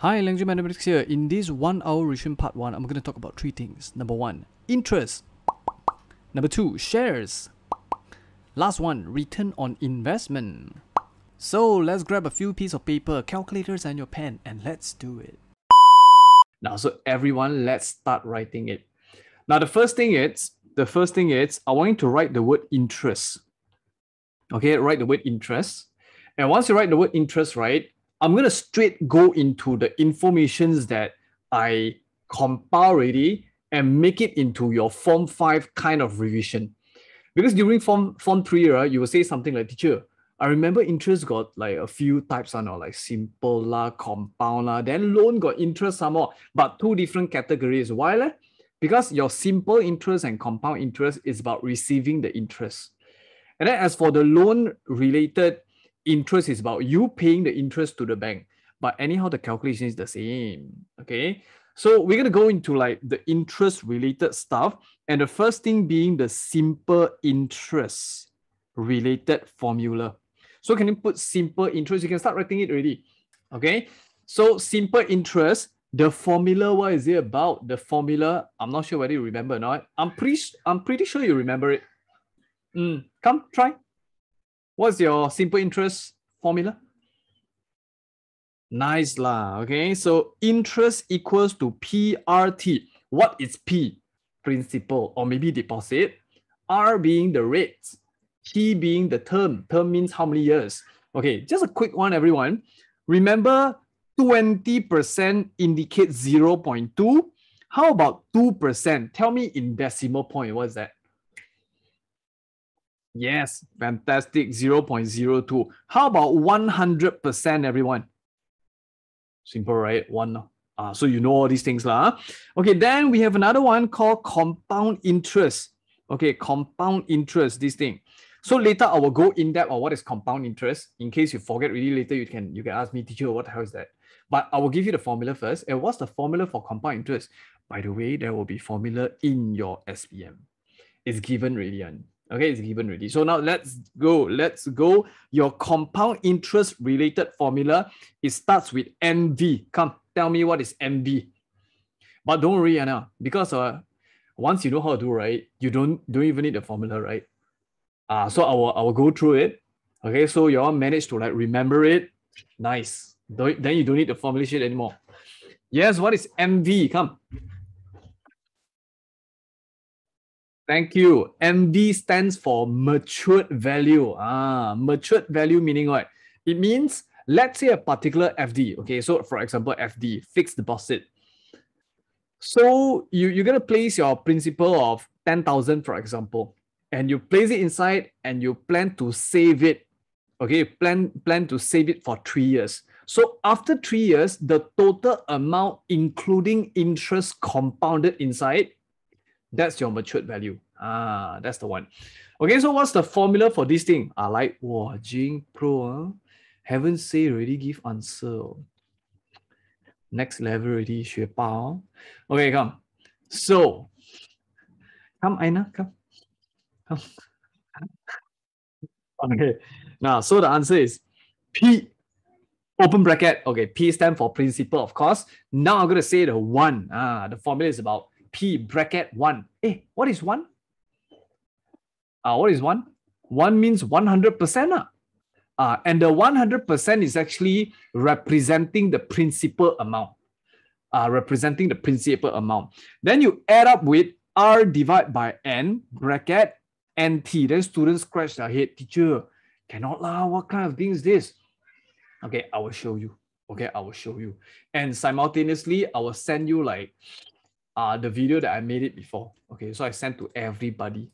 Hi, Liang J's Mathematics here. In this one hour revision part one, I'm going to talk about three things. Number one, interest. Number two, shares. Last one, return on investment. So let's grab a few pieces of paper, calculators, and your pen, and let's do it. Now, so everyone, let's start writing it. Now, the first thing is the first thing is I want you to write the word interest. Okay, write the word interest. And once you write the word interest, right, I'm going to straight go into the informations that I compile already and make it into your form five kind of revision. Because during form form three, right, you will say something like, teacher, I remember interest got like a few types, I know, like simple la, compound la, then loan got interest some more, but two different categories. Why? La? Because your simple interest and compound interest is about receiving the interest. And then as for the loan related interest is about you paying the interest to the bank. But anyhow, the calculation is the same. Okay. So we're gonna go into like the interest related stuff. And the first thing being the simple interest related formula. So can you put simple interest? You can start writing it already. Okay. So simple interest, the formula, what is it about? The formula, I'm not sure whether you remember or not. I'm pretty I'm pretty sure you remember it. Mm, come try. What's your simple interest formula? Nice lah. Okay, so interest equals to PRT. What is P? Principal or maybe deposit. R being the rate. T being the term. Term means how many years. Okay, just a quick one, everyone. Remember, 20% indicates 0.2. How about 2%? Tell me in decimal point, what is that? Yes, fantastic. 0.02. How about 100%, everyone? Simple, right? One. Uh, so you know all these things. lah. Okay, then we have another one called compound interest. Okay, compound interest, this thing. So later I will go in depth on what is compound interest. In case you forget really later, you can you can ask me, teacher, what the hell is that? But I will give you the formula first. And what's the formula for compound interest? By the way, there will be formula in your SPM. It's given really. Okay, it's given already. So now let's go. Let's go. Your compound interest related formula, it starts with NV. Come, tell me what is NV. But don't worry, Anna, because uh, once you know how to do, right, you don't don't even need the formula, right? Uh, so I will, I will go through it. Okay, so you all managed to like remember it. Nice. Don't, then you don't need the formula sheet anymore. Yes, what is MV? Come. Thank you. MV stands for matured value. Ah, matured value meaning what? It means, let's say a particular FD. Okay, so for example, FD, fixed deposit. So you, you're to place your principal of 10,000, for example, and you place it inside and you plan to save it. Okay, plan, plan to save it for three years. So after three years, the total amount, including interest compounded inside, that's your matured value. Ah, that's the one. Okay, so what's the formula for this thing? I like, wow, Jing Pro, huh? haven't say already give answer. Next level already, 学霸. Okay, come. So, come, Aina, come. come. okay, now, so the answer is P, open bracket. Okay, P stand for principal, of course. Now I'm going to say the one. Ah, the formula is about P bracket one. Eh, what is one? Uh, what is one? One means 100%. Uh. Uh, and the 100% is actually representing the principal amount. Uh, representing the principal amount. Then you add up with R divided by N bracket NT. Then students scratch their head. Teacher, cannot lah. What kind of thing is this? Okay, I will show you. Okay, I will show you. And simultaneously, I will send you like uh, the video that I made it before. Okay, so I sent to everybody.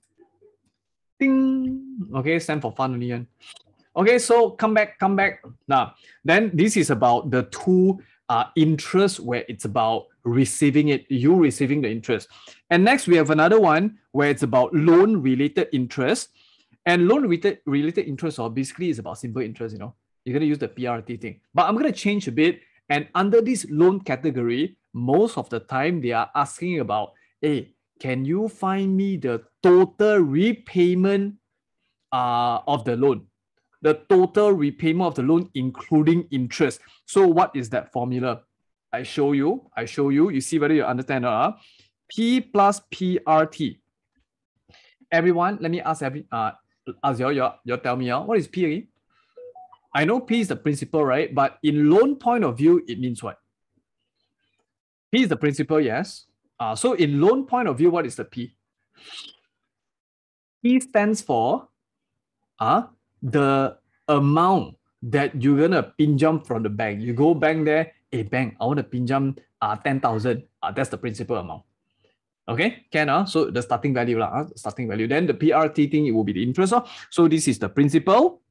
Ding. Okay, send for fun only. Okay, so come back, come back. Now, then this is about the two uh, interest where it's about receiving it, you receiving the interest. And next we have another one where it's about loan related interest. And loan related related interest or basically is about simple interest, you know. You're gonna use the PRT thing. But I'm gonna change a bit. And under this loan category, most of the time they are asking about, hey, can you find me the total repayment uh, of the loan? The total repayment of the loan, including interest. So, what is that formula? I show you, I show you, you see whether you understand or not. P plus PRT. Everyone, let me ask every uh ask you, you, you tell me uh, what is P again? I know P is the principal, right? But in loan point of view, it means what? P is the principal, yes. Uh, so in loan point of view, what is the P? P stands for uh, the amount that you're gonna pinjam from the bank. You go bank there, a bank, I want to pinjam uh, 10,000. Uh, that's the principal amount. Okay, can uh? so the starting value lah, uh, starting value. Then the PRT thing, it will be the interest. Uh. So this is the principal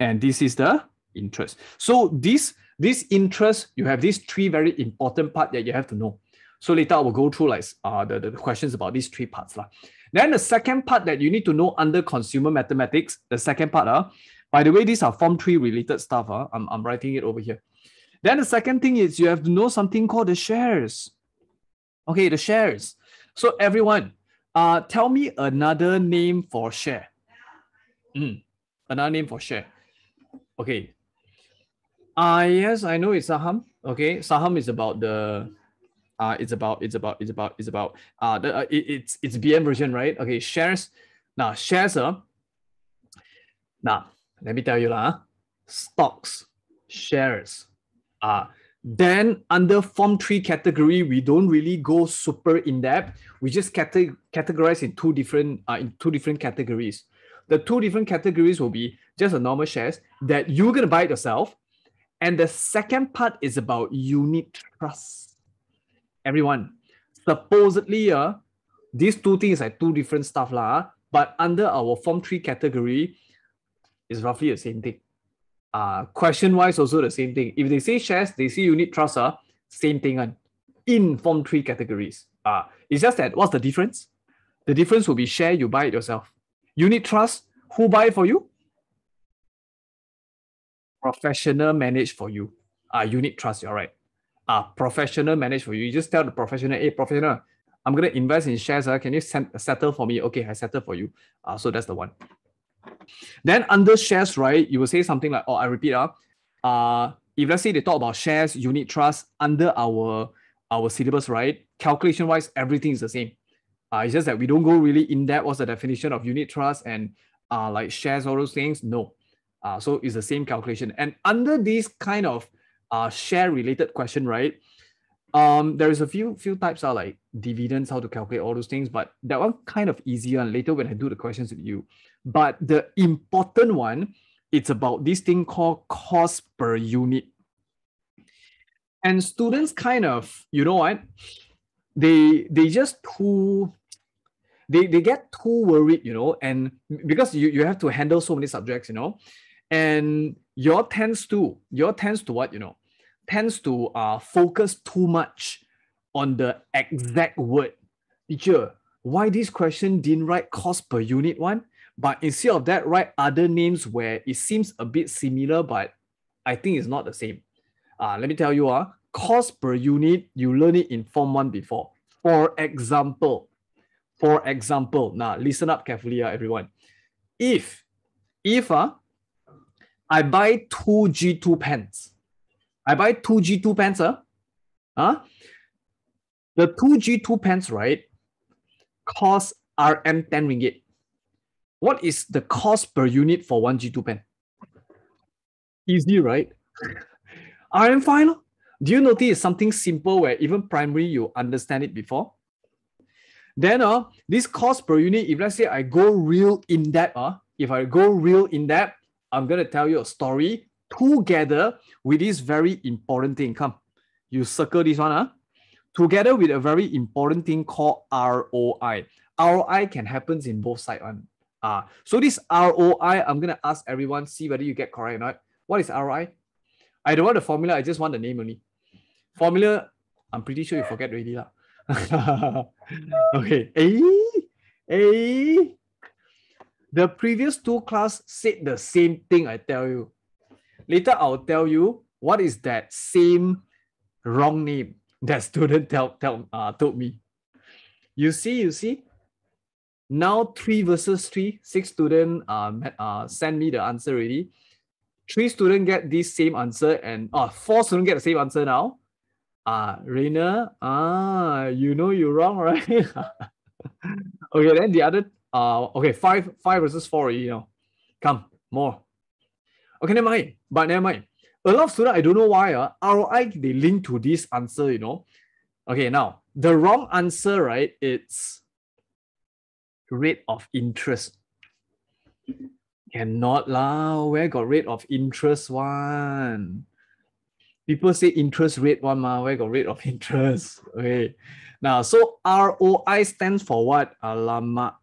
and this is the interest. So this, this interest, you have these three very important part that you have to know. So later I will go through like uh, the, the questions about these three parts. Lah. Then the second part that you need to know under consumer mathematics, the second part, uh, by the way, these are Form 3 related stuff. Uh, I'm, I'm writing it over here. Then the second thing is you have to know something called the shares. Okay, the shares. So everyone, uh, tell me another name for share. Mm, another name for share. Okay. Uh, yes, I know it's Saham. Okay, Saham is about the uh, it's about it's about it's about it's about uh, the, uh it, it's it's BM version, right? Okay, shares. Now shares uh, now let me tell you lah, stocks, shares. Uh, then under form three category, we don't really go super in depth. We just cate- categorize in two different uh, in two different categories. The two different categories will be just a normal shares that you're gonna buy it yourself, and the second part is about unit trust. Everyone, supposedly, uh, these two things are two different stuff lah. But under our form three category, is roughly the same thing. Uh, question wise, also the same thing. If they say shares, they see unit trust, uh, same thing uh, in form three categories. Uh, it's just that what's the difference? The difference will be share, you buy it yourself. Unit trust, who buy it for you? Professional manage for you. Uh, unit trust, you're right. Uh, professional manage for you. You just tell the professional, hey, professional, I'm going to invest in shares. Uh, can you settle for me? Okay, I settle for you. Uh, so that's the one. Then under shares, right, you will say something like, oh, I repeat, uh, uh, if let's say they talk about shares, unit trust under our our syllabus, right? Calculation wise, everything is the same. Uh, it's just that we don't go really in depth. What's the definition of unit trust and uh, like shares, all those things? No. Uh, so it's the same calculation. And under this kind of uh, share related question, right? Um, there is a few few types are like dividends, how to calculate all those things, but that one kind of easier. And later when I do the questions with you, but the important one, it's about this thing called cost per unit. And students kind of, you know what? They they just too they, they get too worried, you know, and because you, you have to handle so many subjects, you know, and your tends to your tends to what, you know, tends to uh focus too much on the exact word. Teacher, why this question didn't write cost per unit one? But instead of that, write other names where it seems a bit similar, but I think it's not the same. Uh, let me tell you, uh, cost per unit, you learn it in Form 1 before. For example, for example, now listen up carefully, uh, everyone. If, if uh, I buy two G2 pens, I buy two G2 pens, uh, uh, the two G2 pens, right, cost RM 10 ringgit what is the cost per unit for one G2 pen? Easy, right? RM final. Do you notice something simple where even primary you understand it before? Then uh, this cost per unit, if let's say I go real in depth, uh, if I go real in depth, I'm gonna tell you a story together with this very important thing. Come, you circle this one, uh, together with a very important thing called ROI. ROI can happen in both sides. One. Uh, so this ROI, I'm going to ask everyone, see whether you get correct or not. What is ROI? I don't want the formula, I just want the name only. Formula, I'm pretty sure you forget already. Lah. okay. A, A. The previous two class said the same thing, I tell you. Later, I'll tell you what is that same wrong name that student tell, tell, uh, told me. You see, you see, now three versus three, six student uh, uh, send me the answer already. Three students get this same answer and uh, four student get the same answer now. Ah, Rainer, ah, you know you're wrong, right? okay, then the other, uh, okay, five, five versus four, you know. Come, more. Okay, never mind. But never mind. A lot of students, I don't know why, uh, ROI, they link to this answer, you know. Okay, now, the wrong answer, right, it's rate of interest. Cannot lah. Where got rate of interest one? People say interest rate one ma. Where got rate of interest? Okay. Now, so ROI stands for what? Alamak.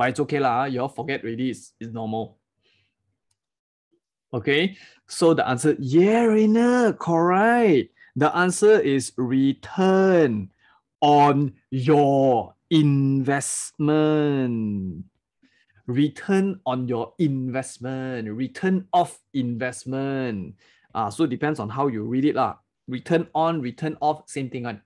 But it's okay lah. You all forget already. It's, it's normal. Okay. So the answer, yeah, Rainer, correct. The answer is return on your investment return on your investment, return of investment. Uh, so depends on how you read it. Uh. Return on, return off, same thing. Uh.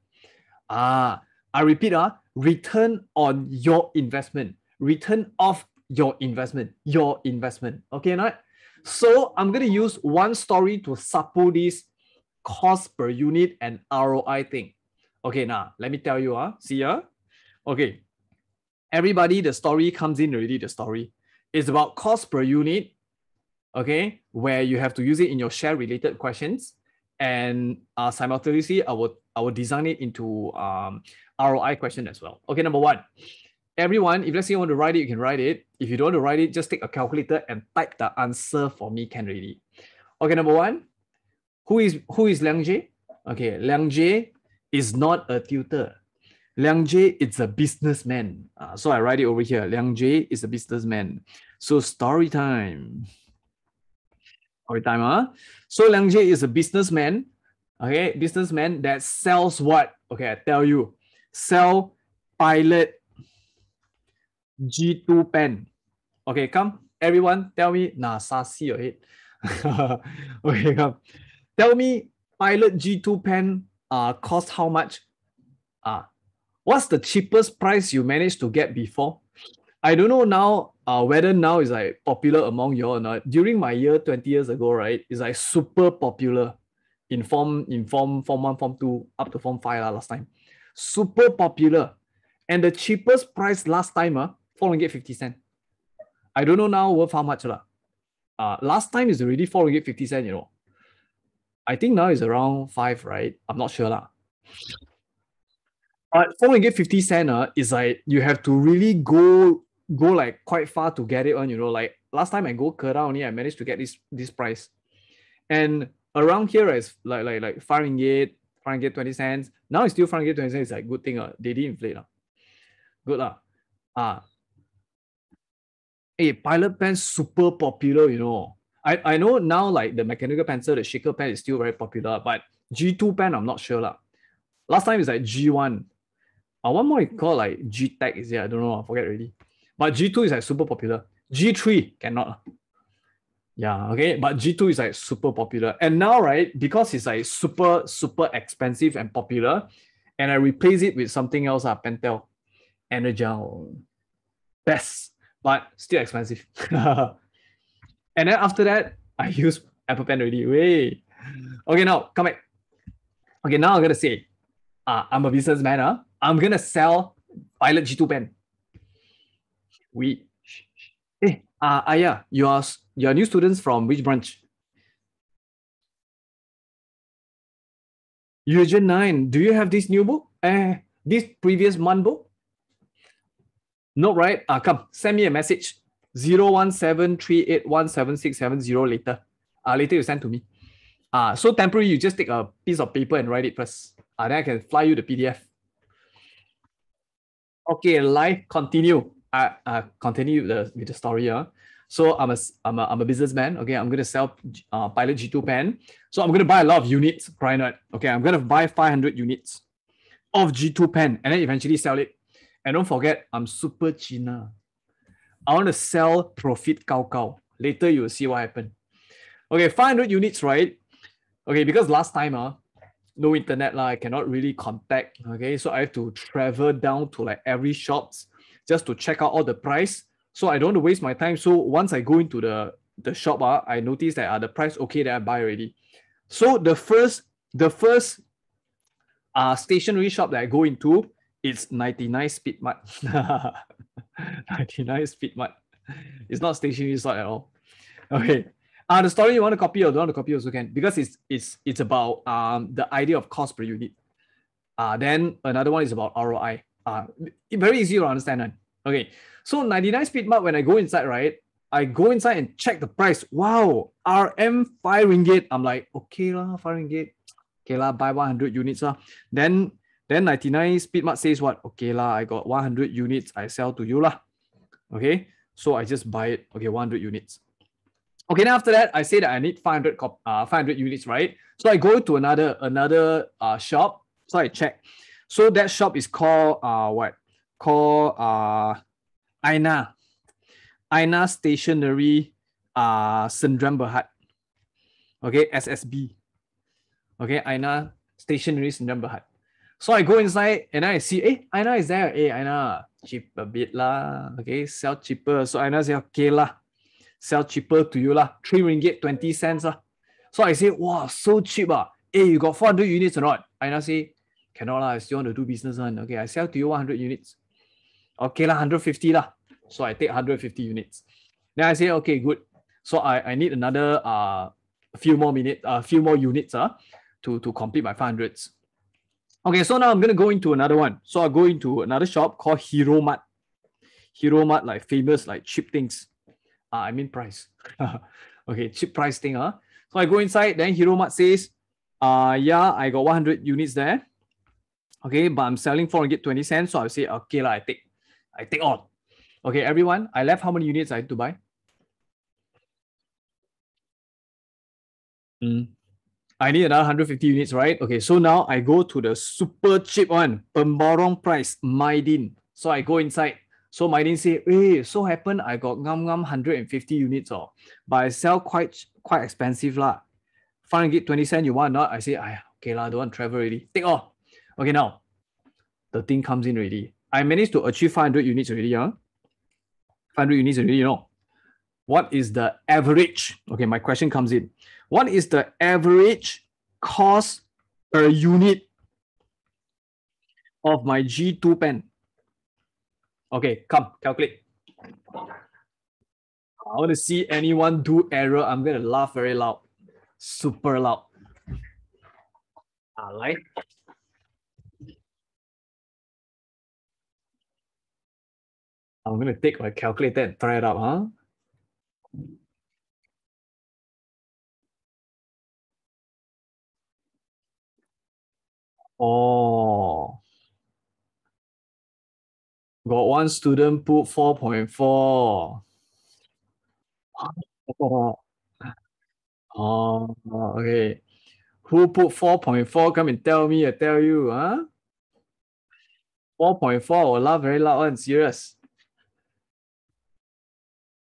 Uh, I repeat, uh, return on your investment, return of your investment, your investment. Okay, not? So I'm going to use one story to support this cost per unit and ROI thing. Okay, now let me tell you, uh, see ya. Uh? Okay, everybody, the story comes in already. The story is about cost per unit, okay, where you have to use it in your share related questions. And uh, simultaneously, I will, I will design it into um, ROI question as well. Okay, number one, everyone, if let's say you want to write it, you can write it. If you don't want to write it, just take a calculator and type the answer for me, can ready. Okay, number one, who is who is Liang J? Okay, Liang J is not a tutor. Liang J is a businessman. Uh, so I write it over here. Liang J is a businessman. So story time. Story time, huh? So Liang J is a businessman. Okay, businessman that sells what? Okay, I tell you. Sell pilot G2 pen. Okay, come. Everyone, tell me. Nah, sassy your head. okay, come. Tell me pilot G2 pen uh, cost how much? Uh, what's the cheapest price you managed to get before? I don't know now uh, whether now is like popular among you or not. During my year 20 years ago, right, it's like super popular in form, in form, form one, form two, up to form five uh, last time. Super popular. And the cheapest price last time, uh, 450 cent. I don't know now worth how much. Uh. Uh, last time is already 450 cent, you know. I think now is around five, right? I'm not sure. lah. But 450 cent uh, is like you have to really go go like quite far to get it on, you know. Like last time I go Kera only, I managed to get this this price. And around here is like like like five ringgit, five ringgit 20 cents. Now it's still five ringgit 20 cents. It's like good thing. Uh, they didn't inflate. Uh. Good. Uh. Ah. Hey, pilot pen super popular, you know. I, I know now like the mechanical pencil, the shaker pen is still very popular, but G2 pen, I'm not sure. La. Last time it's like G1. Uh, one more it called like G Tech is it? I don't know. I forget already. But G2 is like super popular. G3 cannot. Yeah, okay. But G2 is like super popular. And now, right, because it's like super, super expensive and popular, and I replace it with something else, uh, Pentel, Energel. Best, but still expensive. and then after that, I use Apple Pen already. Wait. Okay, now come back. Okay, now I'm gonna say, uh, I'm a businessman. Uh, I'm gonna sell Pilot G2 pen. We, hey, uh, Aya, you are you are new students from which branch? Eugene 9, do you have this new book? Eh, this previous month book? No, right? Uh, come, send me a message. 01738176670 later. Uh, later you send to me. Uh, so temporary, you just take a piece of paper and write it first. Uh, then I can fly you the PDF. Okay, life continue. I uh, continue the, with the story. Uh. So I'm a, I'm, a, I'm a businessman. Okay, I'm going to sell uh, Pilot G2 pen. So I'm going to buy a lot of units, not? Okay, I'm going to buy 500 units of G2 pen and then eventually sell it. And don't forget, I'm super China. I want to sell profit cow cow. Later you will see what happened. Okay, 500 units, right? Okay, because last time, uh, no internet lah. I cannot really contact. Okay, so I have to travel down to like every shops just to check out all the price. So I don't waste my time. So once I go into the the shop, uh, I notice that uh, the price okay that I buy already. So the first the first uh, stationery shop that I go into, it's 99 speed mart. 99 speed mart. It's not stationery store at all. Okay. Uh, the story you want to copy or don't want to copy also can because it's it's it's about um the idea of cost per unit. Uh, then another one is about ROI. Uh, very easy to understand. Right? Okay, so 99 speed mart, when I go inside, right, I go inside and check the price. Wow, RM 5 ringgit. I'm like, okay lah, 5 ringgit. Okay lah, buy 100 units lah. Then then 99 speed mart says what? Okay lah, I got 100 units. I sell to you lah. Okay, so I just buy it. Okay, 100 units. Okay, then after that, I say that I need 500 cop- uh, 500 units, right? So I go to another another uh, shop. So I check. So that shop is called uh what? Called uh Aina. Aina Stationery uh Sdn Bhd. Okay, SSB. Okay, Aina Stationery Sdn Bhd. So I go inside and I see, eh, Aina is there. Eh, Aina, cheap a bit lah. Okay, sell cheaper. So Aina say, okay lah, sell cheaper to you lah. Three ringgit, 20 cents lah. So I say, wow, so cheap ah. Hey, you got 400 units or not? Aina say, cannot lah, I still want to do business one. Okay, I sell to you 100 units. Okay lah, 150 lah. So I take 150 units. Then I say, okay, good. So I, I need another uh, a few more minutes, a uh, few more units uh, to, to complete my 500s. Okay, so now I'm gonna go into another one. So I go into another shop called Hero Mart. Hero Mart, like famous, like cheap things. Uh, I mean price. okay, cheap price thing. Huh? So I go inside, then Hero Mart says, uh, yeah, I got 100 units there. Okay, but I'm selling 420 cents. So I'll say, okay, la, I take, I take all. Okay, everyone, I left how many units I had to buy? Mm. I need another 150 units, right? Okay, so now I go to the super cheap one, Pemborong price, Mydin. So I go inside. So Mydin say, hey, so happen I got ngam ngam 150 units, oh, but I sell quite quite expensive lah. 5 20 cent, you want not? I say, I okay lah, don't want travel already. Take all. Okay, now the thing comes in already. I managed to achieve 500 units already, huh? 500 units already, you know. What is the average? Okay, my question comes in. What is the average cost per unit of my G2 pen? Okay, come, calculate. I want to see anyone do error. I'm going to laugh very loud, super loud. Ah, Alright. I'm going to take my calculator and try it out, huh? Oh. Got one student put 4.4. Oh, okay. Who put 4.4? Come and tell me, I tell you, huh? 4.4, will laugh very loud and serious.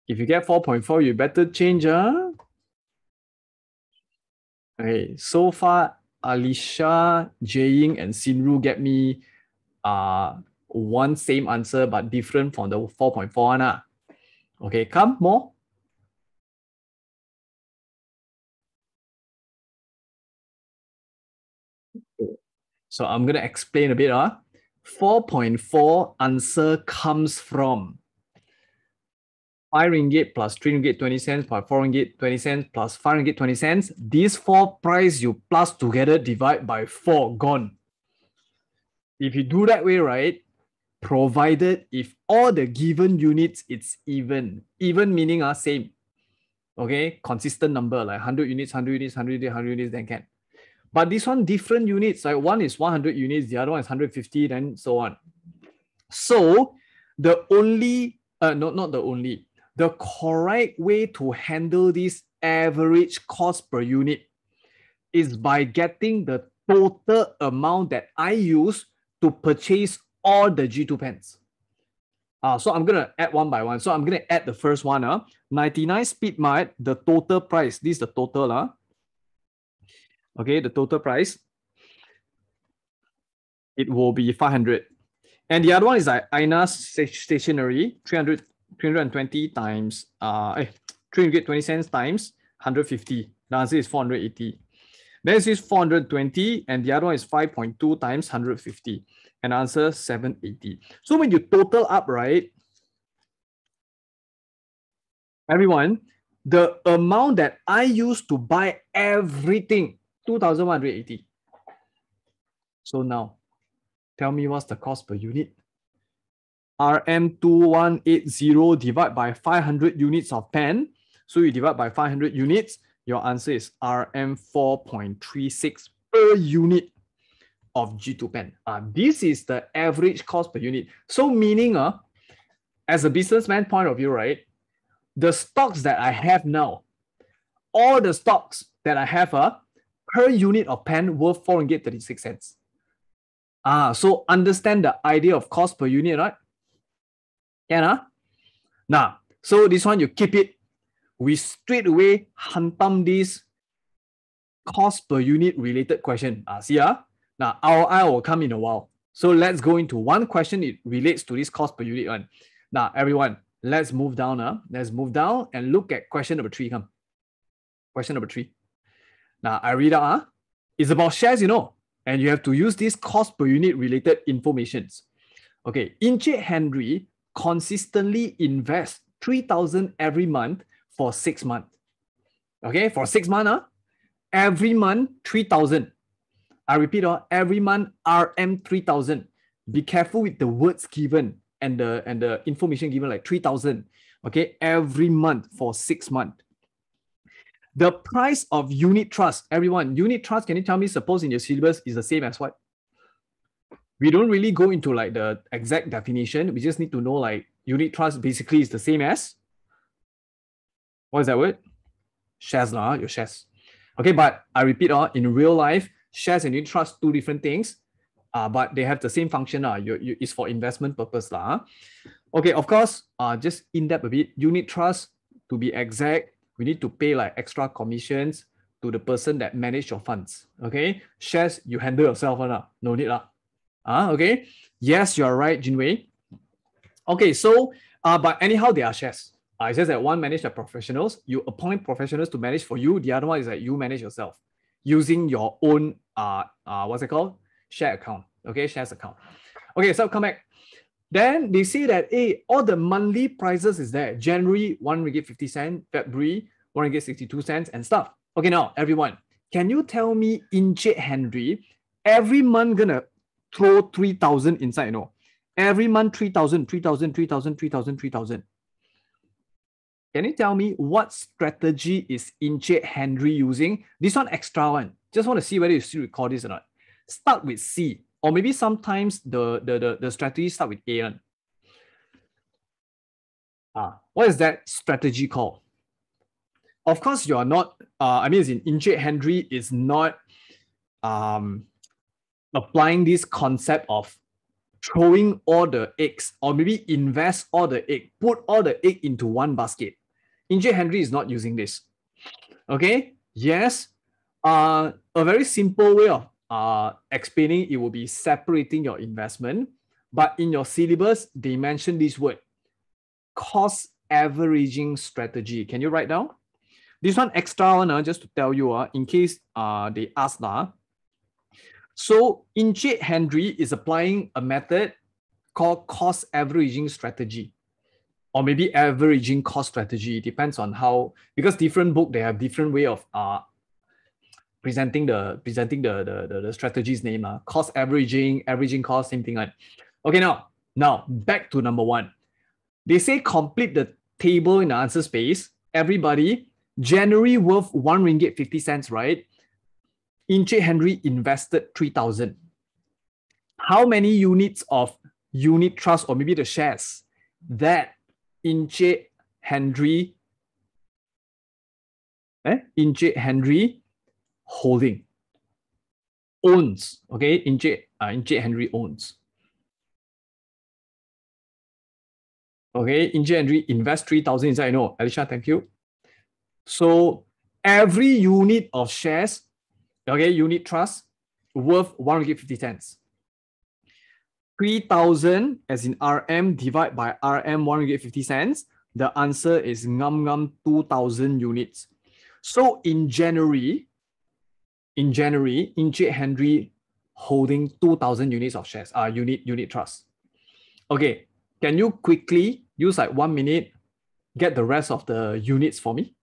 If you get 4.4, you better change, huh? Okay, so far, Alicia, Jaying, and Sinru get me uh, one same answer, but different from the 4.4 one. Uh. Okay, come more. So I'm going to explain a bit. Uh. 4.4 answer comes from 5 ringgit plus 3 ringgit 20 cents plus 4 ringgit 20 cents plus 5 ringgit 20 cents. These four price you plus together divide by 4, gone. If you do that way, right, provided if all the given units, it's even. Even meaning uh, same. Okay, consistent number like 100 units, 100 units, 100 units, 100 units, then can. But this one different units, like one is 100 units, the other one is 150, then so on. So the only, uh, no, not the only, the correct way to handle this average cost per unit is by getting the total amount that I use to purchase all the G2 pens. Uh, so I'm going to add one by one. So I'm going to add the first one. Uh, 99 speed mart, the total price. This is the total. Uh. Okay, the total price. It will be 500. And the other one is like Aina stationery, 300 320 times uh eh, 320 cents times 150. The answer is 480. This is 420 and the other one is 5.2 times 150 and answer 780. So when you total up, right, everyone, the amount that I used to buy everything, 2,180. So now, tell me what's the cost per unit? RM2180 divided by 500 units of pen. So you divide by 500 units, your answer is RM4.36 per unit of G2 pen. Uh, this is the average cost per unit. So meaning, uh, as a businessman point of view, right, the stocks that I have now, all the stocks that I have uh, per unit of pen worth 436 cents. Ah, so understand the idea of cost per unit, right? Can uh? Now, so this one you keep it. We straight away hantam this cost per unit related question. Ah, see ah? Now our eye will come in a while. So let's go into one question. It relates to this cost per unit one. Now, everyone, let's move down. Uh. Let's move down and look at question number three. Come. Question number three. Now I read out. It's about shares, you know, and you have to use this cost per unit related informations. Okay, Encik Henry consistently invest 3000 every month for six months. Okay, for six months, uh, every month 3000. I repeat, uh, every month RM 3000. Be careful with the words given and the and the information given like 3000 okay every month for 6 months the price of unit trust everyone unit trust can you tell me suppose in your syllabus is the same as what we don't really go into like the exact definition we just need to know like unit trust basically is the same as what is that word shares lah your shares okay but i repeat uh, in real life shares and unit trust two different things uh, but they have the same function. Uh, you, you, it's for investment purpose. Uh. Okay, of course, uh, just in depth a bit, unit trust, to be exact, we need to pay like extra commissions to the person that manage your funds. Okay, shares, you handle yourself. Uh, no need. Uh. Uh, okay, yes, you're right, Jinwei. Okay, so, uh, but anyhow, they are shares. Uh, it's just that one manage the professionals, you appoint professionals to manage for you. The other one is that you manage yourself using your own, uh, uh, what's it called? share account. Okay, shares account. Okay, so come back. Then they say that hey, all the monthly prices is there. January, one ringgit 50 cent, February, one ringgit 62 cents, and stuff. Okay, now everyone, can you tell me Encik Henry every month gonna throw 3,000 inside, you know? Every month 3,000, 3,000, 3,000, 3,000, 3,000. Can you tell me what strategy is Encik Henry using? This one extra one. Just want to see whether you still record this or not start with C, or maybe sometimes the, the, the, the strategy start with A. One. Ah, what is that strategy called? Of course, you are not, uh, I mean, in Encik Henry is not um, applying this concept of throwing all the eggs or maybe invest all the egg, put all the egg into one basket. Encik Henry is not using this. Okay, yes, uh, a very simple way of uh, explaining it will be separating your investment. But in your syllabus, they mention this word, cost averaging strategy. Can you write down? This one extra one, uh, just to tell you, uh, in case uh, they ask. Uh, so Encik Henry is applying a method called cost averaging strategy or maybe averaging cost strategy. It depends on how, because different book, they have different way of uh, presenting the presenting the the, the, the strategy's name uh, cost averaging averaging cost same thing right? Okay now now back to number one. They say complete the table in the answer space everybody january worth one ringgit 50 cents right Encik henry invested 3000 how many units of unit trust or maybe the shares that Encik henry eh? Encik henry holding? Owns okay? Encik uh, Encik Henry owns. Okay? Encik Henry invest 3000 inside. I know. Alicia thank you. So every unit of shares okay unit trust worth 150 cents 3000 as in RM divided by RM 150 cents the answer is ngam ngam 2000 units so in January in January, Encik Henry holding 2,000 units of shares, uh, unit, unit trust. Okay, can you quickly use like one minute, get the rest of the units for me?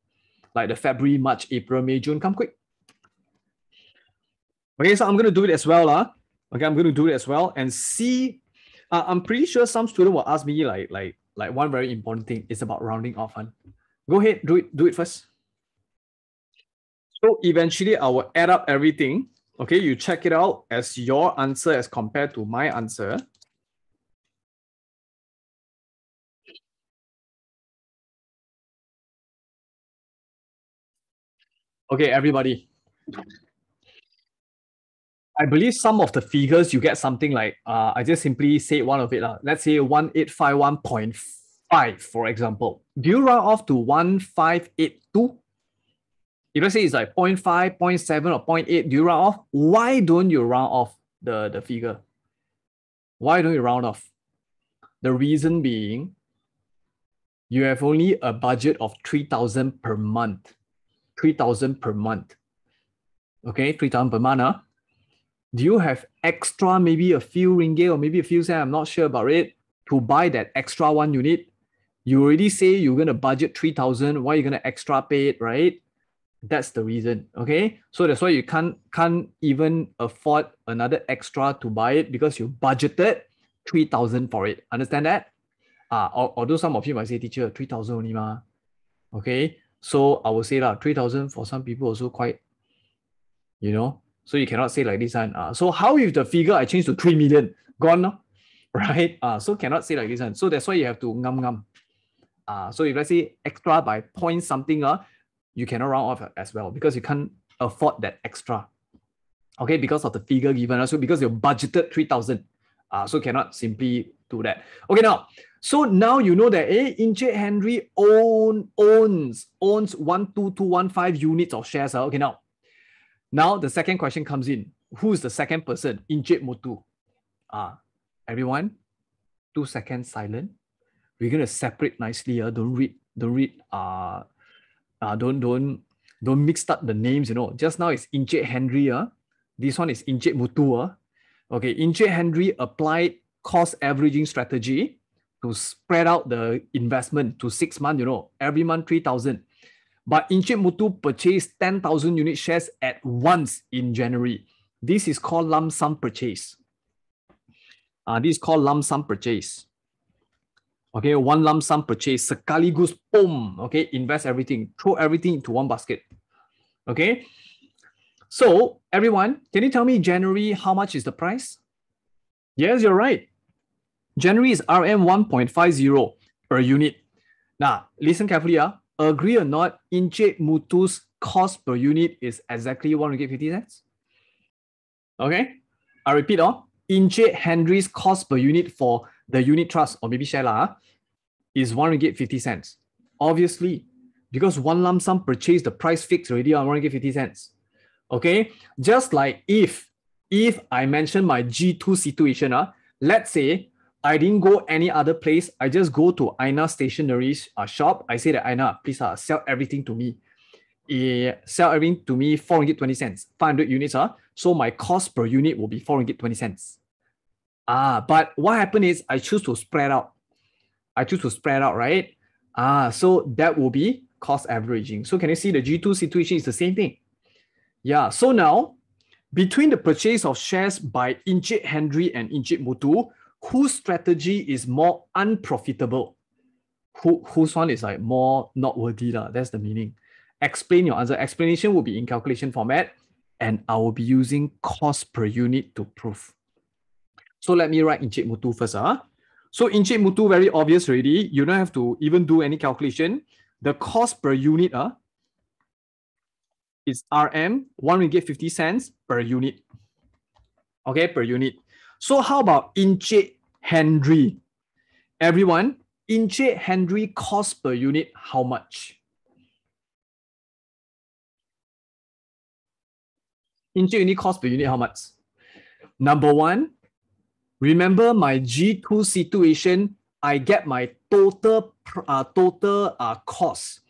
Like the February, March, April, May, June, come quick. Okay, so I'm going to do it as well. Uh. Okay, I'm going to do it as well and see. Uh, I'm pretty sure some student will ask me like, like, like one very important thing is about rounding off. Huh? Go ahead, do it, do it first. So eventually I will add up everything. Okay, you check it out as your answer as compared to my answer. Okay, everybody. I believe some of the figures you get something like, uh, I just simply say one of it. Uh, let's say 1851.5, for example. Do you round off to 1582? If let's say it's like 0 0.5, 0 0.7, or 0.8, do you round off? Why don't you round off the, the figure? Why don't you round off? The reason being, you have only a budget of 3,000 per month. 3,000 per month. Okay, 3,000 per month. Huh? Do you have extra, maybe a few ringgit or maybe a few cents, I'm not sure about it, to buy that extra one unit? You already say you're going to budget 3,000. Why are you going to extra pay it, right? That's the reason. Okay. So that's why you can't can't even afford another extra to buy it because you budgeted 3,000 for it. Understand that? Uh, although some of you might say, teacher, 3,000 only ma. Okay. So I will say that 3,000 for some people also quite, you know, so you cannot say like this one. Uh, so how if the figure I change to 3 million? Gone, no? right? Uh, so cannot say like this one. So that's why you have to ngam ngam. Uh, so if let's say extra by point something, uh, you cannot round off as well because you can't afford that extra. Okay, because of the figure given, also because you budgeted 3,000. Uh, so cannot simply do that. Okay, now, so now you know that eh, Encik Henry own, owns owns 12215 units of shares. Uh. Okay, now, now the second question comes in. Who is the second person? Encik Muthu. Uh, everyone, two seconds silent. We're gonna separate nicely. Uh. Don't read, don't read uh, uh, don't don't don't mix up the names, you know. Just now it's Encik Henry, uh. this one is Encik Muthu. Uh. Okay, Encik Henry applied cost averaging strategy to spread out the investment to six months, you know, every month 3,000. But Encik Muthu purchased 10,000 unit shares at once in January. This is called lump sum purchase. Uh, this is called lump sum purchase. Okay, one lump sum purchase, sekaligus, boom, okay, invest everything, throw everything into one basket. Okay, so everyone, can you tell me January, how much is the price? Yes, you're right. January is RM 1.50 per unit. Now, listen carefully. Uh. Agree or not, Encik Muthu's cost per unit is exactly 1 ringgit 50 cents. Okay, I repeat, oh, Encik Henry's cost per unit for the unit trust or maybe share lah, is one ringgit fifty cents. Obviously, because one lump sum purchase, the price fixed already on one ringgit fifty cents. Okay, just like if if I mention my G2 situation, uh, let's say I didn't go any other place, I just go to Aina Stationery's uh, shop. I say that Aina, please uh, sell everything to me. Uh, sell everything to me 4 ringgit 20 cents, 500 units. Uh, so my cost per unit will be 4 ringgit 20 cents. Ah, but what happened is I choose to spread out. I choose to spread out, right? Ah, so that will be cost averaging. So can you see the G2 situation is the same thing? Yeah, so now between the purchase of shares by Encik Henry and Encik Muthu, whose strategy is more unprofitable? Who, whose one is like more not worthy? La? That's the meaning. Explain your answer. Explanation will be in calculation format, and I will be using cost per unit to prove. So let me write Encik Muthu first. Huh? So Encik Muthu, very obvious already. You don't have to even do any calculation. The cost per unit uh, is RM, 1 ringgit 50 cents per unit. Okay, per unit. So how about Encik Henry? Everyone, Encik Henry cost per unit, how much? Encik unit cost per unit, how much? Number one, Remember my G2 situation, I get my total uh, total uh, cost.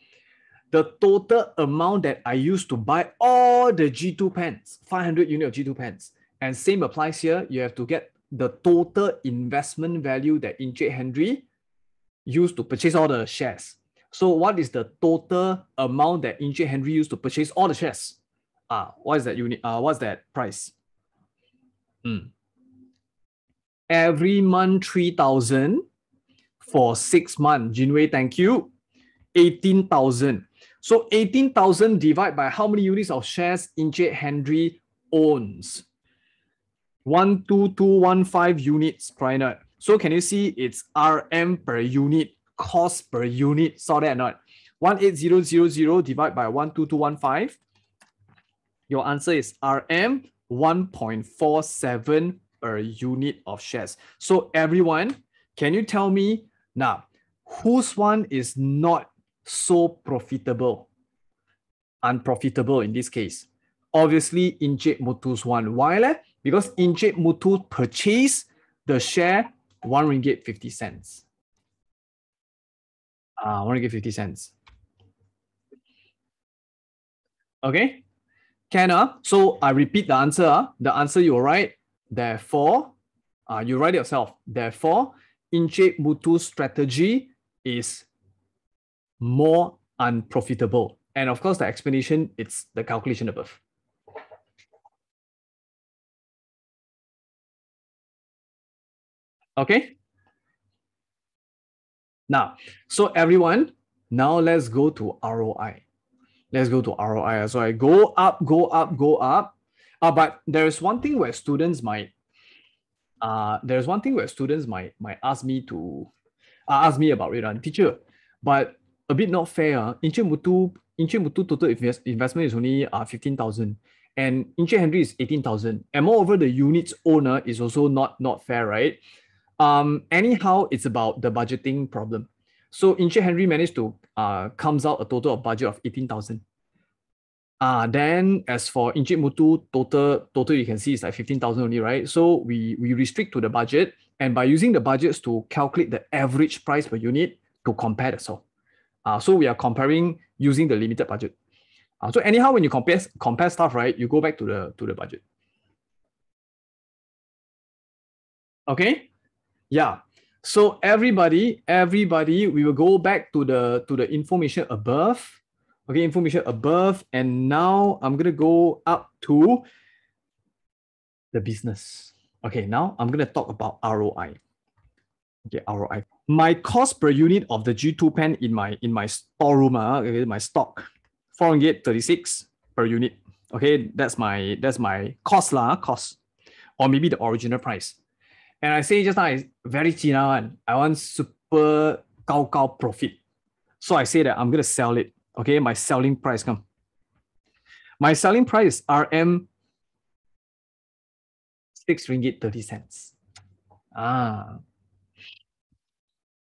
the total amount that I used to buy all the G2 pens, 500 unit of G2 pens. And same applies here. You have to get the total investment value that Encik Henry used to purchase all the shares. So what is the total amount that Encik Henry used to purchase all the shares? Ah, what is that unit? Uh, what's that price? Mm. Every month, 3,000 for six months. Jinwei, thank you. 18,000. So 18,000 divided by how many units of shares Encik Henry owns? 12215 units per. So can you see it's RM per unit, cost per unit? Saw that or not? 18000 divided by 12215. Your answer is RM 1.47 per unit of shares. So everyone, can you tell me now, whose one is not so profitable? Unprofitable in this case. Obviously, Encik Muthu's one. Why? Leh? Because Encik Muthu purchased the share 1 ringgit 50 cents. Uh, 1 ringgit 50 cents. Okay? Can uh? So I repeat the answer. Uh. The answer you write. Therefore, uh, you write it yourself. Therefore, Encik Muthu's strategy is more unprofitable. And of course, the explanation, it's the calculation above. Okay. Now, so everyone, now let's go to ROI. Let's go to ROI. So I go up, go up, go up. Uh, but there's one thing where students might uh, there's one thing where students might might ask me to uh, ask me about it, uh, teacher, but a bit not fair. Uh, Encik Muthu, Encik Muthu total invest, investment is only uh, 15,000 and Encik Henry is 18,000. And moreover, the unit's owner is also not, not fair, right? Um, anyhow, it's about the budgeting problem. So Encik Henry managed to uh, comes out a total of budget of 18,000. Uh, then as for Encik Muthu, total, total you can see is like 15,000 only, right? So we, we restrict to the budget and by using the budgets to calculate the average price per unit to compare the so. Uh, so we are comparing using the limited budget. Uh, so anyhow, when you compare, compare stuff, right, you go back to the, to the budget. Okay, yeah. So everybody, everybody, we will go back to the to the information above Okay, information above. And now I'm to go up to the business. Okay, now I'm to talk about ROI. Okay, ROI. My cost per unit of the G2 pen in my in my storeroom, uh, my stock, 436 per unit. Okay, that's my that's my cost lah, cost. Or maybe the original price. And I say just now it's very China one. I want super gao gao profit. So I say that I'm gonna sell it Okay, my selling price come. My selling price is RM six ringgit thirty cents. Ah,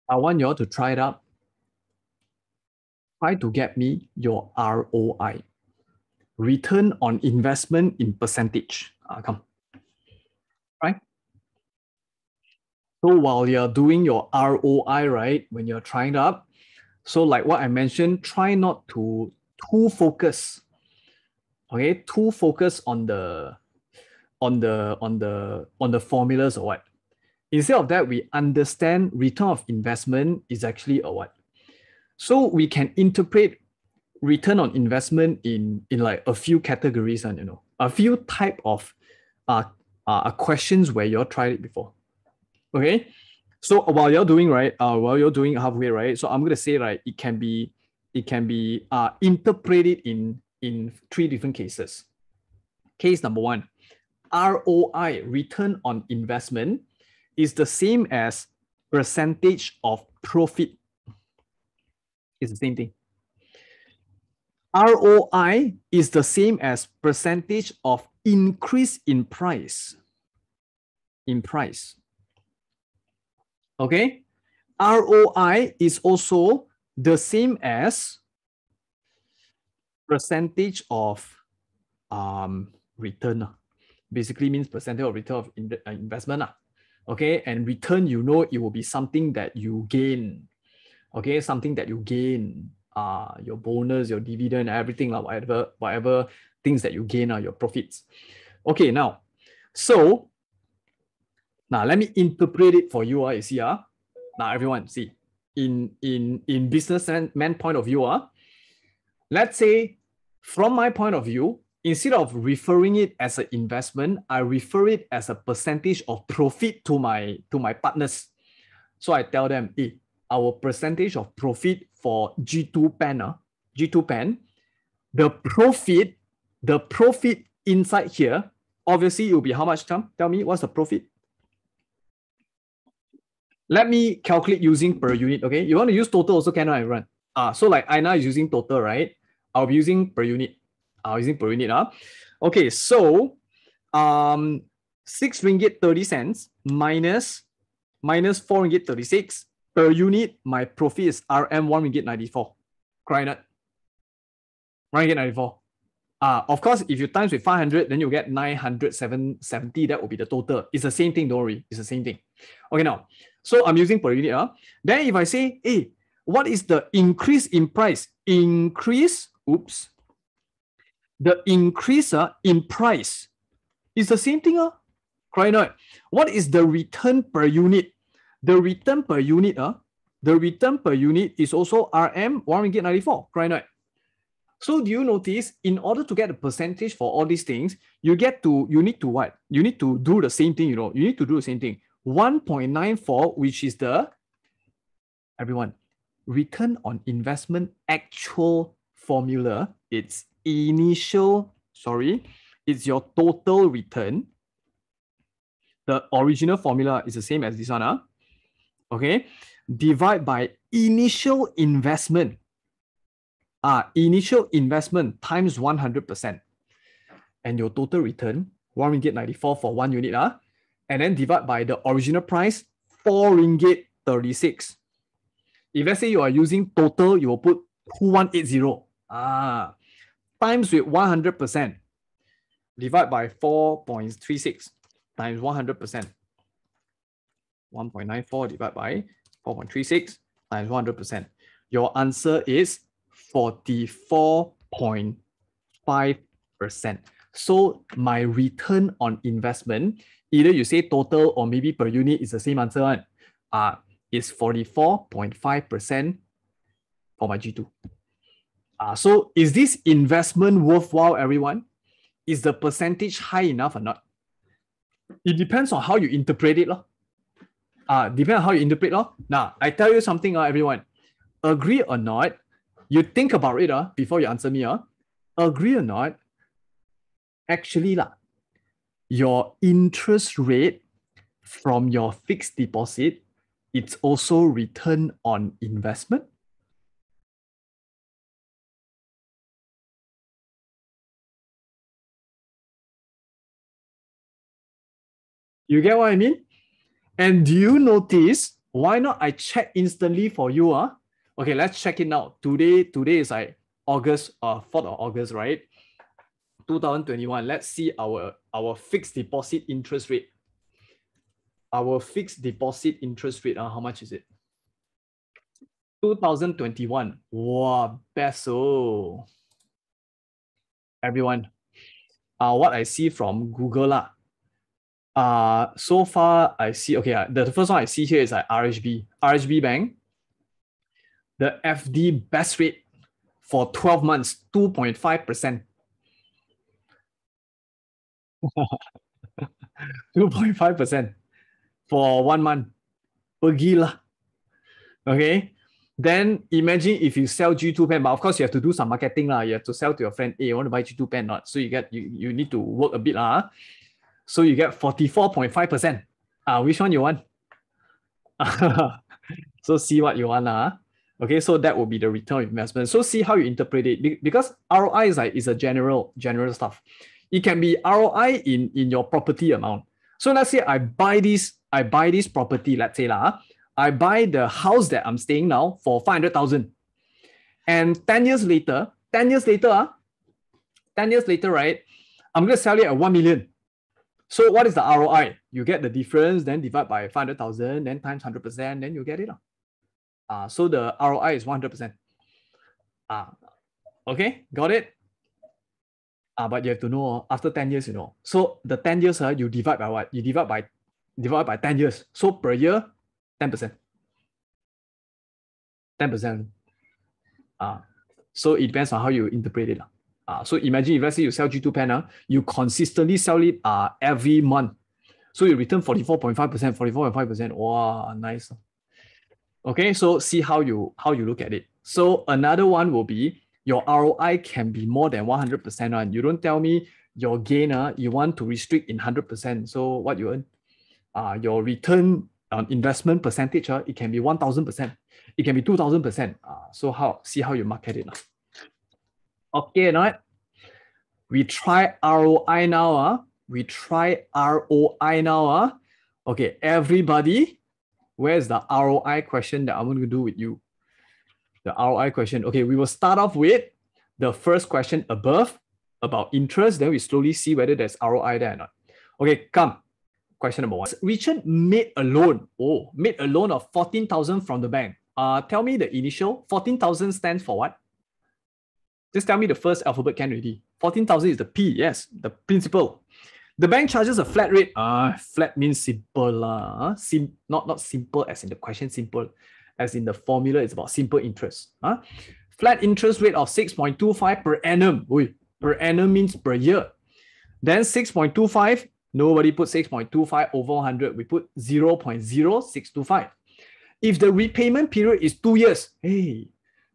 I want you all to try it out. Try to get me your ROI, return on investment in percentage. Ah, come. Right. So while you're doing your ROI, right, when you're trying up, so like what I mentioned, try not to too focus. Okay, too focus on the on the on the on the formulas or what. Instead of that, we understand return of investment is actually a what. So we can interpret return on investment in in like a few categories and you know a few type of uh, uh questions where you tried it before. Okay, so while you're doing right, uh, while you're doing halfway right, so I'm gonna say right, it can be, it can be uh, interpreted in in three different cases. Case number one, ROI, return on investment, is the same as percentage of profit. It's the same thing. ROI is the same as percentage of increase in price. In price. Okay, ROI is also the same as percentage of um, return. Basically means percentage of return of uh, investment. Okay, and return, you know, it will be something that you gain. Okay, something that you gain. uh, your bonus, your dividend, everything, whatever, whatever things that you gain are your profits. Okay, now, so now let me interpret it for you. Uh, you see, uh, now everyone see in in in businessman point of view, uh, let's say from my point of view, instead of referring it as an investment, I refer it as a percentage of profit to my to my partners. So I tell them, hey, our percentage of profit for G2 pen, uh, G2 pen, the profit, the profit inside here, obviously it will be how much time? Tell me what's the profit? Let me calculate using per unit. Okay, you want to use total also can I run? Ah, so like I Aina is using total, right? I'll be using per unit. I'll using per unit. Uh. Okay, so um six ringgit thirty cents minus minus four ringgit thirty six per unit. My profit is RM one ringgit ninety four. Correct not? One ringgit ninety four. Uh, of course, if you times with 500, then you get 970. That will be the total. It's the same thing, don't worry. It's the same thing. Okay, now, so I'm using per unit. Uh. Then if I say, hey, what is the increase in price? Increase, oops, the increase uh, in price is the same thing. Uh, right now. What is the return per unit? The return per unit, uh, the return per unit is also RM 1 ringgit 94, right now. So do you notice in order to get a percentage for all these things, you get to, you need to what? You need to do the same thing, you know, you need to do the same thing. 1.94, which is the, everyone, return on investment actual formula. It's initial, sorry, it's your total return. The original formula is the same as this one. Huh? Okay. Divide by initial investment. Ah, initial investment times 100%. And your total return, 1 ringgit 94 for one unit. Uh, and then divide by the original price, 4 ringgit 36. If let's say you are using total, you will put 2180. Ah, times with 100%. Divide by 4.36 times 100%. 1.94 divided by 4.36 times 100%. Your answer is 44.5%. So my return on investment, either you say total or maybe per unit is the same answer uh, is 44.5% for my G2. Uh, so is this investment worthwhile, everyone? Is the percentage high enough or not? It depends on how you interpret it. Uh, depends on how you interpret. Lor. Now, I tell you something, uh, everyone. Agree or not, you think about it uh, before you answer me. Uh, agree or not, actually, la, your interest rate from your fixed deposit, it's also return on investment. You get what I mean? And do you notice why not I check instantly for you? Uh? Okay, let's check it now. Today, today is like August, uh, 4th of August, right? 2021. Let's see our, our fixed deposit interest rate. Our fixed deposit interest rate, uh, how much is it? 2021. Wow, best so. Everyone, uh, what I see from Google, lah, uh, so far I see, okay, uh, the first one I see here is like RHB, RHB Bank. The FD best rate for 12 months, 2.5%. 2.5% for one month. Pergi Okay. Then imagine if you sell G2 pen, but of course you have to do some marketing. La. You have to sell to your friend, hey, you want to buy G2 pen not? So you get you, you need to work a bit. La. So you get 44.5%. Uh, which one you want? so see what you want. Uh. Okay, so that will be the return investment. So see how you interpret it. Because ROI is like is a general, general stuff. It can be ROI in, in your property amount. So let's say I buy this, I buy this property, let's say lah, I buy the house that I'm staying now for 500,000. And 10 years later, 10 years later, uh, 10 years later, right, I'm going to sell it at 1 million. So what is the ROI? You get the difference, then divide by 500,000, then times 100%, then you get it. Uh, so the ROI is 100%. Ah, okay, got it? Ah, but you have to know after 10 years, you know. So the 10 years, uh, you divide by what? You divide by divide by 10 years. So per year, 10%. 10%. Ah, so it depends on how you interpret it. Uh, so imagine if let's say you sell G2 pen, uh, you consistently sell it uh, every month. So you return 44.5%, 44.5%. Wow, nice. Okay, so see how you how you look at it. So another one will be your ROI can be more than 100%. Right? You don't tell me your gain, uh, you want to restrict in 100%. So what you earn? Uh, your return on investment percentage, uh, it can be 1000%. It can be 2000%. Uh, so how see how you market it. Uh. Okay, not? We try ROI now. Uh. We try ROI now. Uh. Okay, everybody, where's the ROI question that I'm going to do with you? The ROI question. Okay, we will start off with the first question above about interest. Then we slowly see whether there's ROI there or not. Okay, come. Question number one. Richard made a loan. Oh, made a loan of 14,000 from the bank. Uh, tell me the initial. 14,000 stands for what? Just tell me the first alphabet can already. 14,000 is the P, yes, the principal. The bank charges a flat rate. Ah, uh, flat means simple. Uh, sim- not, not simple as in the question simple, as in the formula, it's about simple interest. Uh. Flat interest rate of 6.25 per annum. Ui, per annum means per year. Then 6.25, nobody put 6.25 over 100. We put 0.0625. If the repayment period is two years, hey,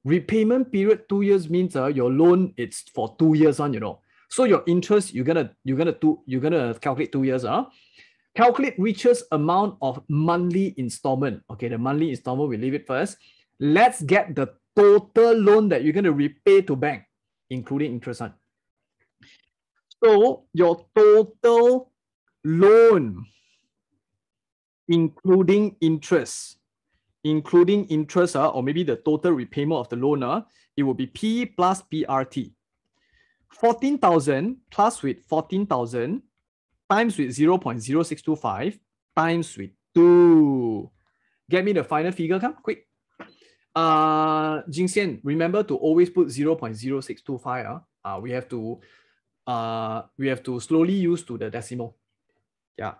repayment period two years means uh, your loan it's for two years on, you know. So your interest you're gonna you're gonna do you're gonna calculate two years, huh? Calculate Richard's amount of monthly installment. Okay, the monthly installment we leave it first. Let's get the total loan that you're gonna repay to bank, including interest on. So your total loan, including interest, including interest uh, or maybe the total repayment of the loan, uh, it will be P plus PRT. 14,000 plus with 14,000 times with 0.0625 times with 2. Get me the final figure, come quick. Uh, Jingxian, remember to always put 0.0625. Uh, uh, we have to uh, we have to slowly use to the decimal. Yeah.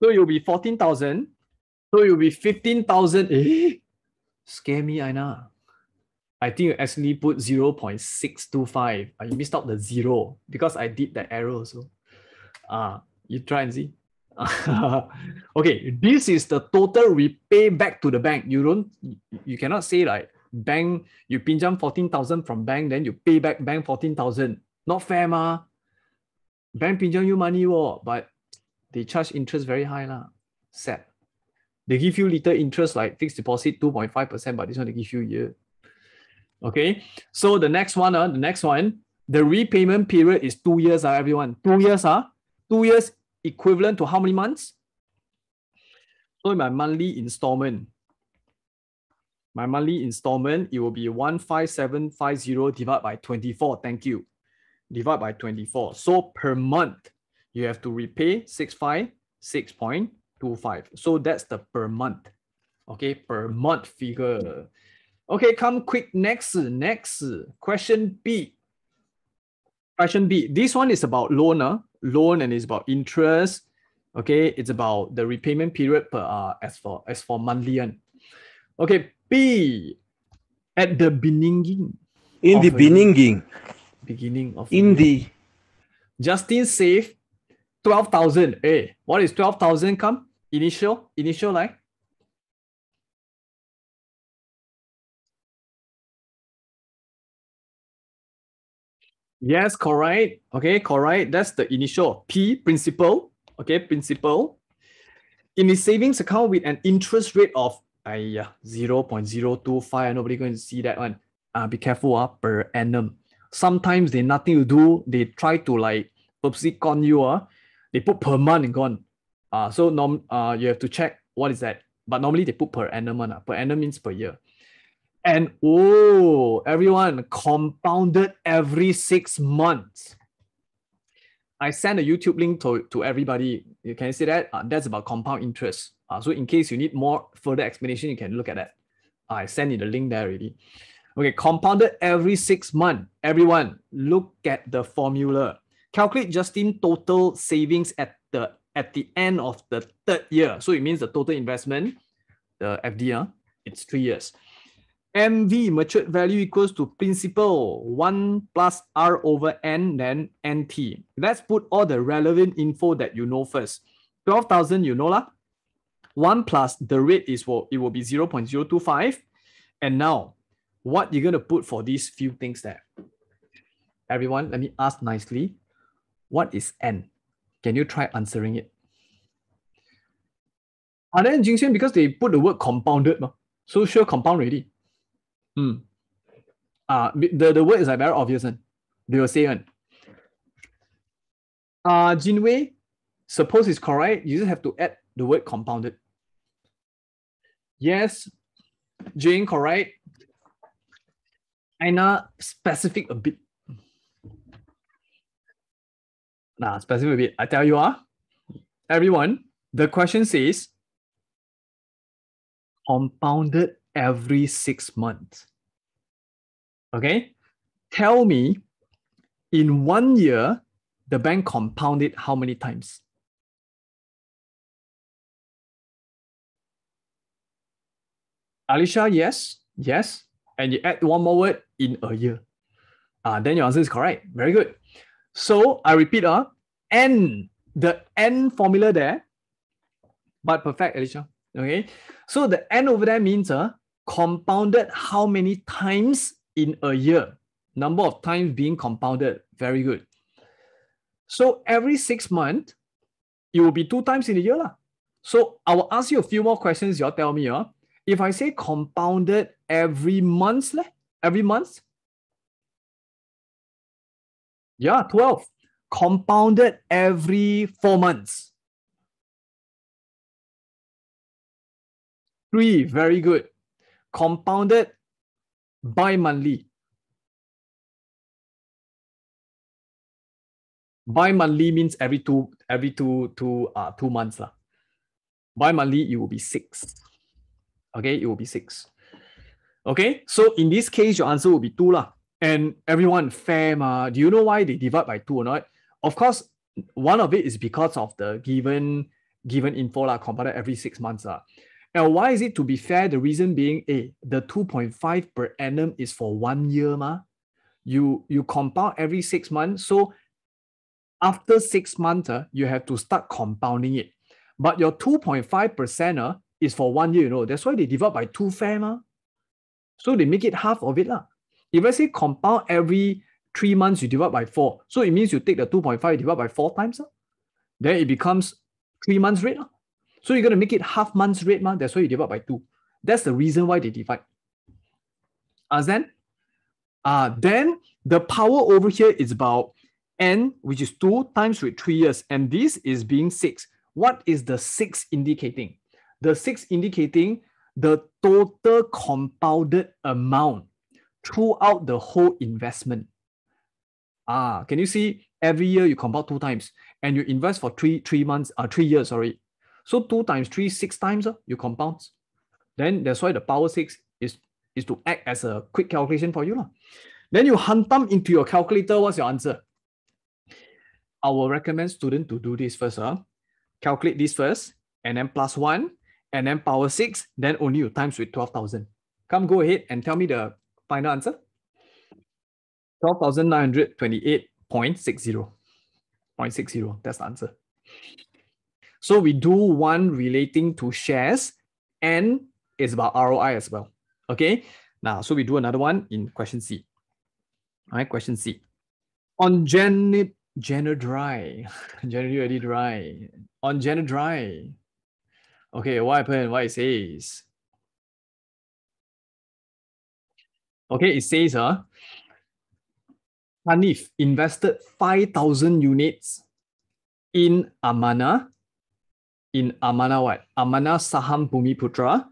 So you'll be 14,000 so you'll be 15,000. Eh? Scare me, Aina. I think you actually put 0.625. Uh, you missed out the zero because I did that error also. Uh, you try and see. okay, this is the total we pay back to the bank. You don't, you cannot say like bank, you pinjam 14,000 from bank, then you pay back bank 14,000. Not fair, ma. Bank pinjam you money, wo, but they charge interest very high. La. Sad. They give you little interest like fixed deposit 2.5%, but this one they give you year. Okay, so the next one, uh, the next one, the repayment period is two years, uh, everyone. Two years, uh, two years equivalent to how many months? So my monthly installment, my monthly installment, it will be 15750 divided by 24. Thank you. Divide by 24. So per month, you have to repay 656.25. So that's the per month. Okay, per month figure. Okay, come quick. Next, next question B. Question B. This one is about loan, uh, loan, and it's about interest. Okay, it's about the repayment period per uh, as for as for monthly one. Okay, B. At the beginning. In the beginning. Beginning of in the Justin saved 12,000. Hey, what is 12,000 come? initial initial line Yes, correct. Okay, correct. That's the initial P principal. Okay, principal. In the savings account with an interest rate of uh, 0.025, nobody going to see that one. Uh, be careful uh, per annum. Sometimes they nothing to do. They try to like purposely con you. Uh, they put per month and gone. Uh, so norm, uh, you have to check what is that. But normally they put per annum. Uh, per annum means per year. And oh, everyone compounded every six months. I sent a YouTube link to, to everybody. You can see that? Uh, that's about compound interest. Uh, so in case you need more further explanation, you can look at that. I sent you the link there already. Okay, compounded every six months. Everyone, look at the formula. Calculate Justin total savings at the at the end of the third year. So it means the total investment, the FD, it's three years. MV matured value equals to principal 1 plus R over N, then NT. Let's put all the relevant info that you know first. 12,000, you know lah. 1 plus the rate is what it will be 0.025. And now, what you're going to put for these few things there? Everyone, let me ask nicely. What is N? Can you try answering it? Are they in Jingxian because they put the word compounded? So sure compound already. Hmm. Uh, the, the word is like very obvious. One. They will say one. Uh, Jinwei, suppose it's correct, you just have to add the word compounded. Yes, Jane, correct. Aina, specific a bit. Nah, specific a bit. I tell you, ah, everyone, the question says compounded every six months. Okay, tell me in one year, the bank compounded how many times? Alicia, yes, yes. And you add one more word in a year. Uh, then your answer is correct. Very good. So I repeat, uh, N, the N formula there, but perfect, Alicia. Okay. So the N over there means uh, compounded how many times in a year? Number of times being compounded. Very good. So every six months, it will be two times in a year. Lah. So I will ask you a few more questions. You'll tell me. Uh, if I say compounded every month, leh, every month, yeah, 12. Compounded every four months. Three, very good. Compounded bi-monthly. Bi-monthly means every two, every two, two, uh, two months. Lah. Bi-monthly, it will be six. Okay, it will be six. Okay, so in this case, your answer will be two. Lah. And everyone, fair ma. Do you know why they divide by two or not? Of course, one of it is because of the given given info lah, compounded every six months. Lah. And why is it to be fair? The reason being, a the 2.5 per annum is for one year, ma. You you compound every six months. So after six months, uh, you have to start compounding it. But your 2.5% uh, is for one year, you know. That's why they divide by two fair, ma. So they make it half of it. La. If I say compound every three months, you divide by four. So it means you take the 2.5, divide by four times. Uh, then it becomes three months rate. Uh. So you're going to make it half month's rate, ma. That's why you divide by two. That's the reason why they divide. Understand? Uh, then the power over here is about n, which is 2 times with 3 years. And this is being 6. What is the 6 indicating? The 6 indicating the total compounded amount throughout the whole investment. Ah, can you see every year you compound two times and you invest for three three months, uh, three years, sorry. So two times three, six times, uh, you compound. Then that's why the power six is, is to act as a quick calculation for you. Uh. Then you hunt them into your calculator. What's your answer? I will recommend student to do this first. Uh. Calculate this first, and then plus one, and then power six, then only you times with 12,000. Come go ahead and tell me the final answer. 12,928.60. 0.60, that's the answer. So we do one relating to shares and it's about ROI as well. Okay. Now, so we do another one in question C. All right, question C. On Janet, Janet Dry, Janet already dry. On Janet Dry. Okay, what happened? What it says? Okay, it says, uh, Hanif invested 5,000 units in Amanah in Amanah what? Amanah Saham Bumiputera,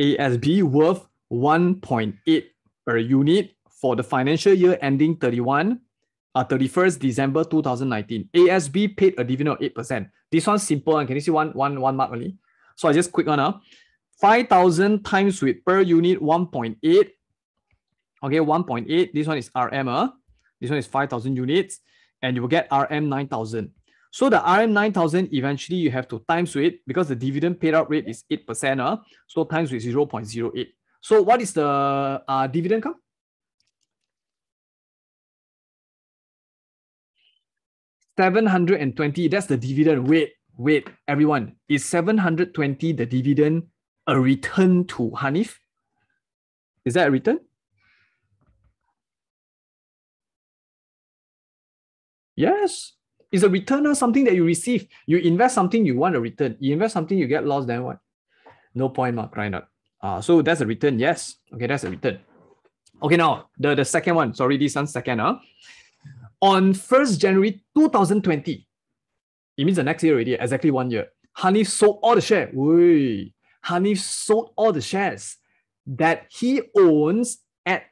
ASB worth 1.8 per unit for the financial year ending 31 uh, 31st December 2019. ASB paid a dividend of 8%. This one's simple. And can you see one, one, one mark only? So I just quick on now. 5,000 times with per unit 1.8 Okay, 1.8. This one is RM. Uh. This one is 5,000 units. And you will get RM 9,000. So the RM 9,000, eventually you have to times with because the dividend paid out rate is 8%. Uh, so times with 0 0.08. So what is the uh, dividend come? Seven hundred and twenty. That's the dividend. Wait, wait, everyone. Is seven hundred twenty the dividend a return to Hanif? Is that a return? Yes, it's a return or something that you receive. You invest something, you want a return. You invest something, you get lost, then what? No point, Mark Reinhardt. Uh, so that's a return. Yes. Okay, that's a return. Okay, now the, the second one. Sorry, this one's second. Huh? On 1st January 2020, it means the next year already, exactly one year. Hanif sold all the shares. Wait, Hanif sold all the shares that he owns at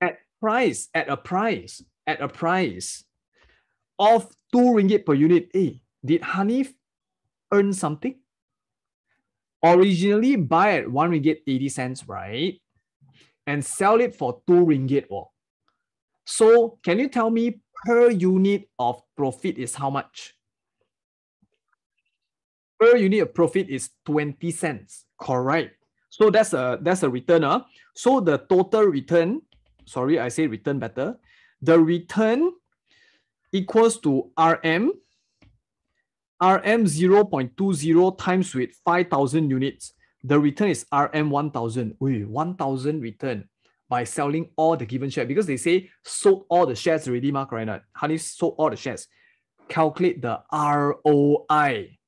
at price, at a price, at a price of two ringgit per unit. Hey, did Hanif earn something? Originally buy at one ringgit 80 cents, right? And sell it for two ringgit. Oh. So can you tell me per unit of profit is how much? Per unit of profit is 20 cents. Correct. So that's a that's a return. Uh. So the total return, sorry, I say return better. The return equals to RM. RM 0.20 times with 5,000 units. The return is RM 1,000. Wait, 1,000 return by selling all the given share because they say sold all the shares already, Mark Reinhardt. Honey sold all the shares. Calculate the ROI.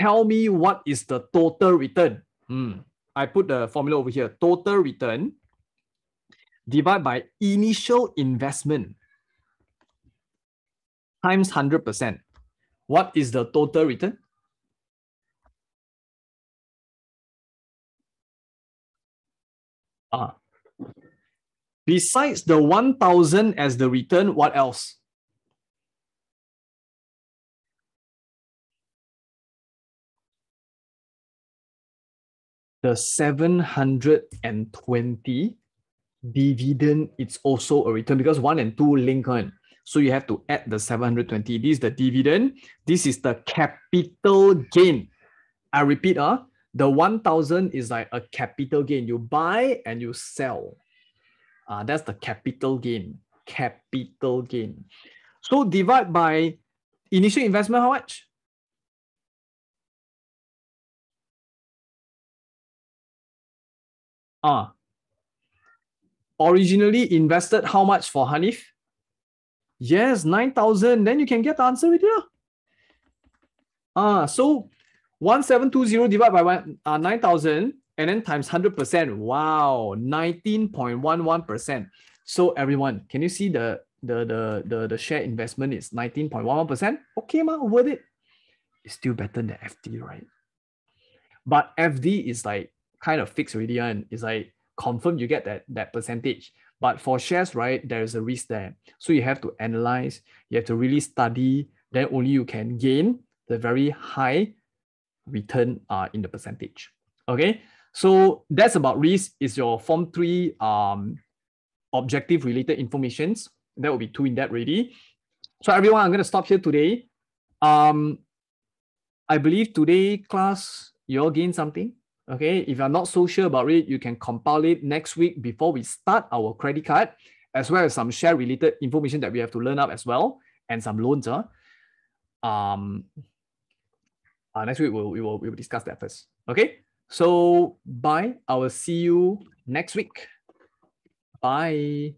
Tell me what is the total return. Hmm. I put the formula over here. Total return divided by initial investment times 100%. What is the total return? Ah. Besides the 1000 as the return, what else? The 720 dividend, it's also a return because one and two link on. So you have to add the 720. This is the dividend. This is the capital gain. I repeat, uh, the 1000 is like a capital gain. You buy and you sell. Uh, that's the capital gain. Capital gain. So divide by initial investment, how much? Ah. Originally invested how much for Hanif? Yes, 9,000. Then you can get the answer with you. Ah, so 1720 divided by one, uh, 9,000 and then times 100%. Wow, 19.11%. So everyone, can you see the, the, the, the, the share investment is 19.11%? Okay, ma, worth it. It's still better than FD, right? But FD is like kind of fixed already and it's like confirm you get that, that percentage. But for shares, right, there is a risk there. So you have to analyze, you have to really study, then only you can gain the very high return uh, in the percentage. Okay, so that's about risk is your form three um, objective related informations. That will be two in that ready. So everyone, I'm going to stop here today. Um, I believe today class, you all gain something. Okay, if you're not so sure about it, you can compile it next week before we start our credit card, as well as some share related information that we have to learn up as well, and some loans. Uh. Um, uh, next week we'll, we will we will discuss that first. Okay, so bye. I will see you next week. Bye.